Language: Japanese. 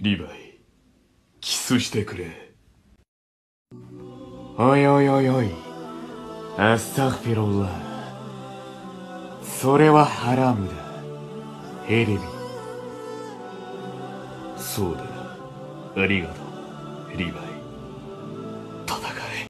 リヴァイ、キスしてくれ。おいおいおいおい、アスタフィローラそれはハラムだ。ヘレビ。そうだ。ありがとう、リヴァイ。